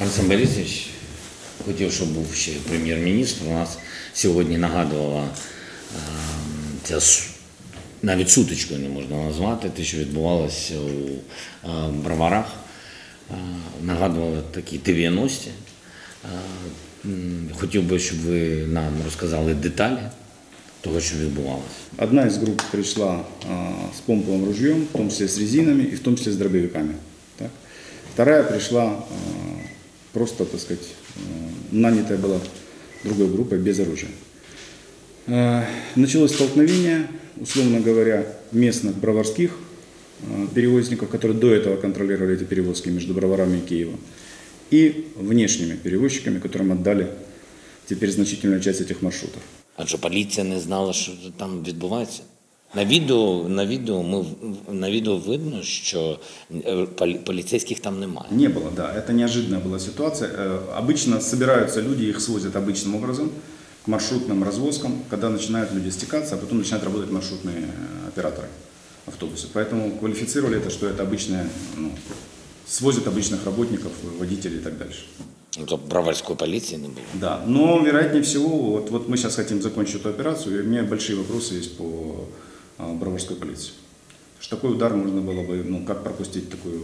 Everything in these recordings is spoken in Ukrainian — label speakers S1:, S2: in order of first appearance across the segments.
S1: Олександр Борисович хотів, щоб був ще прем'єр-міністр. У нас сьогодні нагадувала е, ця навіть сутичкою не можна назвати, те, що відбувалося у е, Броварах. Е, Нагадувало такі 90-ті. Е, Хотів би, щоб ви нам розказали деталі того, що відбувалося.
S2: Одна из групп пришла а, с помповым ружьем, в том числе с резинами и в том числе с дробовиками. Так? Вторая пришла просто, так сказать, а, нанятая была другой группой без оружия. А, Началось столкновение, условно говоря, местных броварских а, перевозников, которые до этого контролировали эти перевозки между Броварами и Киевом, и внешними перевозчиками, которым отдали теперь значительную часть этих маршрутов.
S1: Адже поліція не знала, що там відбувається. На відео, на відео, ми, на відео видно, що е, полі- поліцейських там немає.
S2: Не было, да. Это неожиданная была ситуация. Э, Обычно собираются люди, их свозят обычным образом к маршрутным развозкам, когда начинают люди стекаться, а потом начинают работать маршрутные э, операторы автобусы. Поэтому квалифицировали это, что это обычные, ну, свозят обычных работников, водителей и так дальше.
S1: Тобто броварської поліції не було.
S2: Да, но вероятнее всего, вот, вот мы сейчас хотим закончить эту операцию, и у меня большие вопросы есть по а, броварской полиции. Потому что такой удар можно было бы, ну, как пропустить такую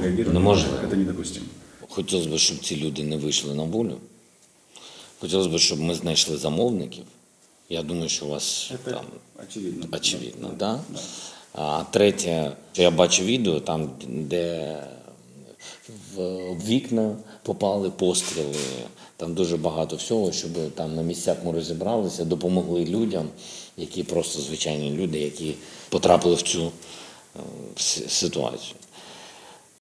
S2: реагирование,
S1: Неможливо.
S2: это недопустимо.
S1: Хотілося б, щоб ці люди не вийшли на волю. Хотілося б, щоб ми знайшли замовників. Я думаю, що у вас там
S2: очевидно.
S1: очевидно, да? А третє, що я бачу відео, там, де в вікна попали постріли, там дуже багато всього, щоб там на місцях ми розібралися, допомогли людям, які просто звичайні люди, які потрапили в цю е, ситуацію.